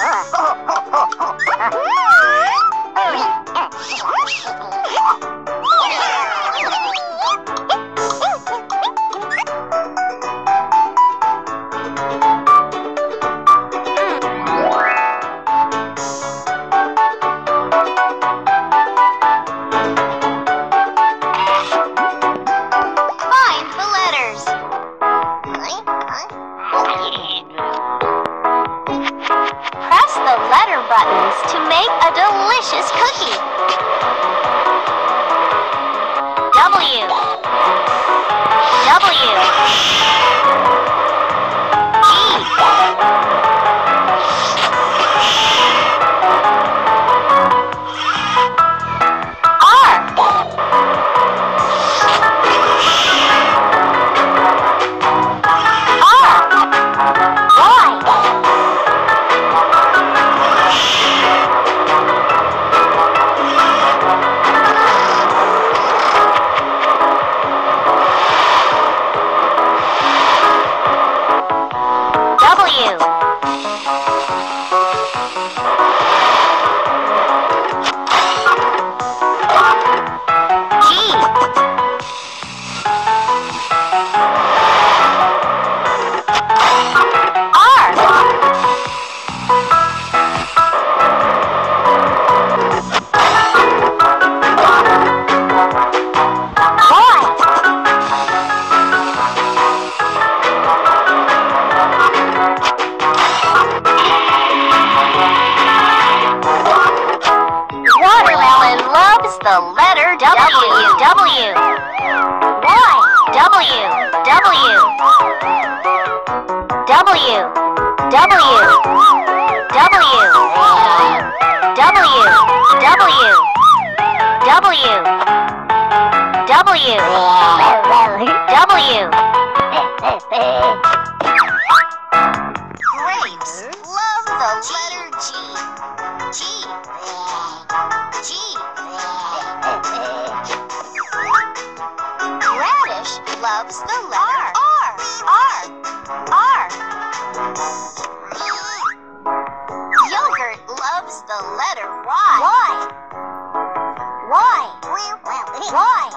Oh, buttons to make a delicious cookie. W. W. W. W. W. W. W. W. Grapes love the letter G. G. G. loves the letter R. R. R. Yogurt loves the letter Y. Y. Y. Y.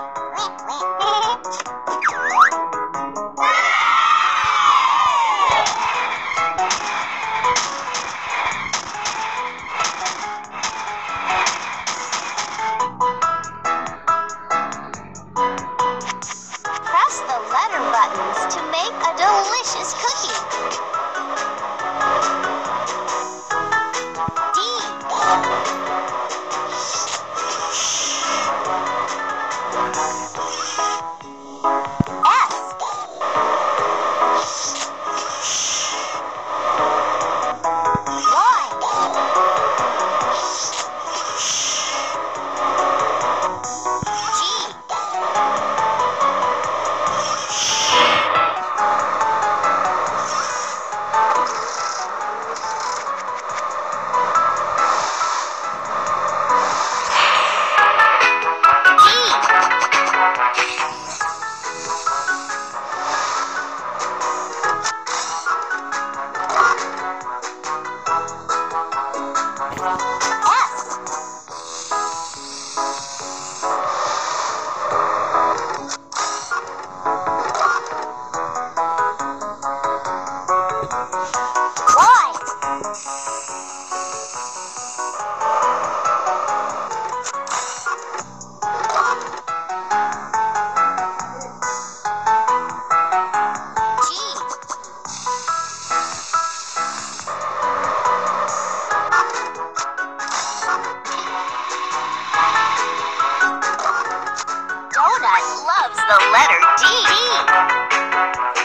loves the letter D. D.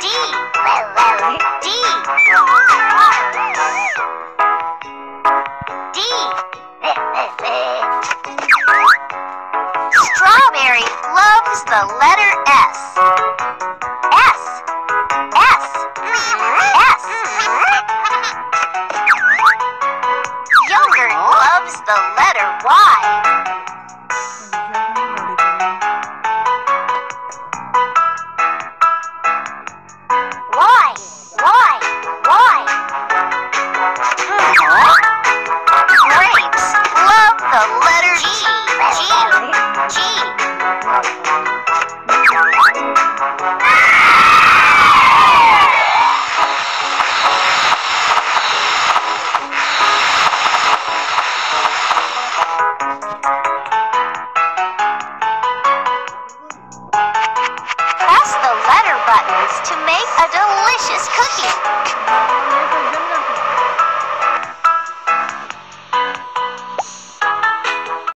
D. The letter D. D. Strawberry loves the letter S. to make a delicious cookie.